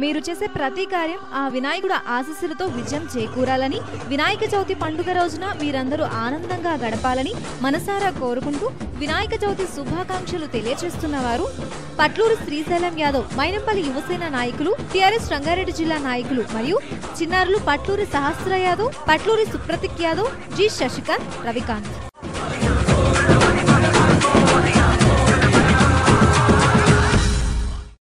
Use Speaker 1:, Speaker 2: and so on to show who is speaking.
Speaker 1: మీరు చేసే ప్రతి కార్యం ఆ వినాయకుడు ఆశీస్సులతో విజయం చేకూరాలని వినాయక చవితి పండుగ రోజున మీరందరూ ఆనందంగా గడపాలని మనసారా కోరుకుంటూ వినాయక చవితి శుభాకాంక్షలు తెలియజేస్తున్న వారు పట్లూరు శ్రీశైలం యాదవ్ మైనంపల్లి యువసేన నాయకులు టిఆర్ఎస్ రంగారెడ్డి జిల్లా నాయకులు మరియు చిన్నారులు పట్లూరి సహస్ర యాదవ్ పట్లూరి సుప్రతిక్ యాదవ్ జి శశికాంత్ రవికాంత్.